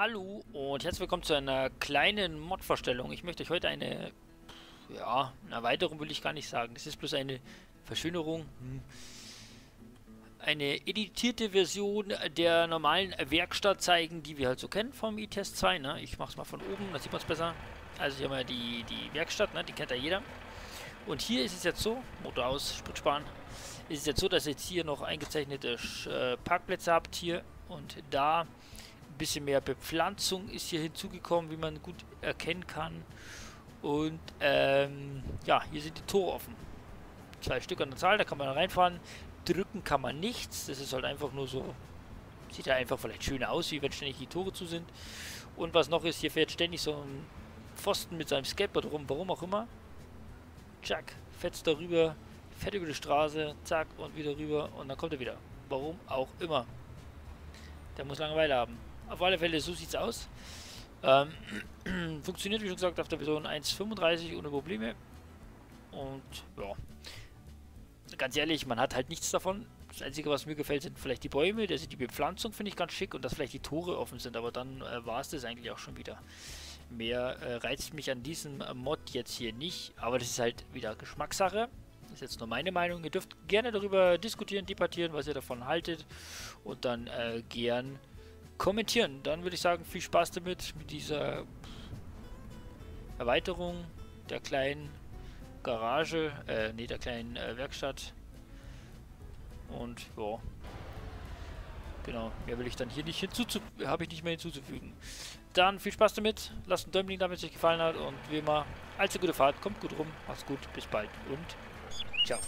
Hallo und herzlich willkommen zu einer kleinen Mod-Vorstellung. Ich möchte euch heute eine, ja, eine Erweiterung will ich gar nicht sagen. Das ist bloß eine Verschönerung. Hm. Eine editierte Version der normalen Werkstatt zeigen, die wir halt so kennen vom E-Test 2. Ne? Ich mache es mal von oben, da sieht man es besser. Also hier haben wir die, die Werkstatt, ne? die kennt ja jeder. Und hier ist es jetzt so, Motor aus, Sprit sparen, ist es jetzt so, dass ihr jetzt hier noch eingezeichnete äh, Parkplätze habt hier und da bisschen mehr Bepflanzung ist hier hinzugekommen, wie man gut erkennen kann. Und ähm, ja, hier sind die Tore offen. Zwei Stück an der Zahl, da kann man reinfahren. Drücken kann man nichts. Das ist halt einfach nur so. Sieht ja einfach vielleicht schön aus, wie wenn ständig die Tore zu sind. Und was noch ist, hier fährt ständig so ein Pfosten mit seinem Skateboard rum, warum auch immer. Zack, fetzt darüber, fährt über die Straße, zack, und wieder rüber und dann kommt er wieder. Warum auch immer. Der muss Langeweile haben. Auf alle Fälle, so sieht's aus. Ähm, funktioniert, wie schon gesagt, auf der Version 1.35 ohne Probleme. Und ja, ganz ehrlich, man hat halt nichts davon. Das Einzige, was mir gefällt, sind vielleicht die Bäume. Also die Bepflanzung finde ich ganz schick und dass vielleicht die Tore offen sind. Aber dann äh, war es das eigentlich auch schon wieder. Mehr äh, reizt mich an diesem Mod jetzt hier nicht. Aber das ist halt wieder Geschmackssache. Das ist jetzt nur meine Meinung. Ihr dürft gerne darüber diskutieren, debattieren, was ihr davon haltet. Und dann äh, gern kommentieren. Dann würde ich sagen, viel Spaß damit, mit dieser Erweiterung der kleinen Garage, äh, nee, der kleinen äh, Werkstatt. Und, ja. Genau, mehr will ich dann hier nicht hinzuzufügen, habe ich nicht mehr hinzuzufügen. Dann viel Spaß damit, lasst einen Däumling da, wenn es euch gefallen hat und wie immer, allzu gute Fahrt, kommt gut rum, macht's gut, bis bald und ciao.